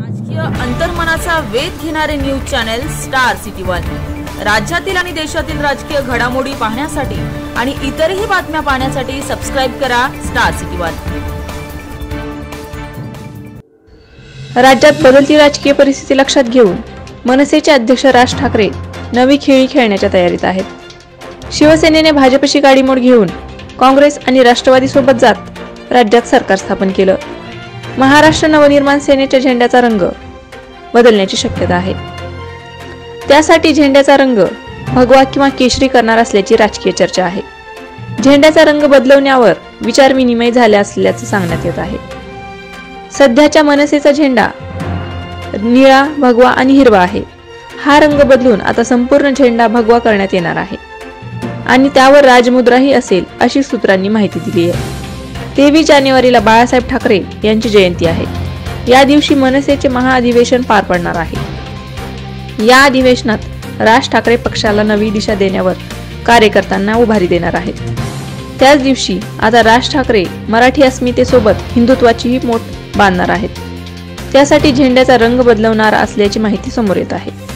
राजकीय अंतर्मनाचा वेध घेणारे news channel star city one. राज्यातील आणि देशातील राजकीय घडामोडी पाहण्यासाठी आणि इतरही बातम्या पाहण्यासाठी सबस्क्राईब करा स्टार सिटी वन. राज्यात बदलती राजकीय परिस्थिती लक्षात घेऊन मनसेचे अध्यक्ष राज ठाकरे नवी खेळी खेळण्याच्या तयारीत आहेत. शिवसेनेने भाजपशी गाडीमोड घेऊन काँग्रेस आणि राष्ट्रवादी सोबत जात राज्यात सरकार स्थापन केलं. महाराष्ट्र नवनिर्माण सेनेच्या झेंड्याचा रंग बदलण्याची शक्यता आहे. त्यासाठी झेंड्याचा रंग भगवा किंवा केशरी करणार असल्याची राजकीय चर्चा आहे. झेंड्याचा रंग बदलवण्यावर विचारविनिमय झाले असल्याचं सांगण्यात येत आहे. सध्याच्या मनसेचा झेंडा निळा भगवा आणि हिरवा आहे. हा रंग बदलून आता संपूर्ण झेंडा भगवा करण्यात येणार आहे. आणि त्यावर राजमुद्राही असेल अशी सूत्रांनी माहिती दिली आहे. तेवीस जानेवारीला बाळासाहेब ठाकरे यांची जयंती आहे. या दिवशी मनसेचे महाअधिवेशन पार पडणार आहे. या अधिवेशनात राज ठाकरे पक्षाला नवी दिशा देण्यावर कार्यकर्त्यांना उभारी देणार आहेत. त्याच दिवशी आता राज ठाकरे मराठी अस्मितेसोबत हिंदुत्वाचीही मोठ बांधणार आहेत. त्यासाठी झेंड्याचा रंग बदलवणार असल्याची माहिती समोर येत आहे.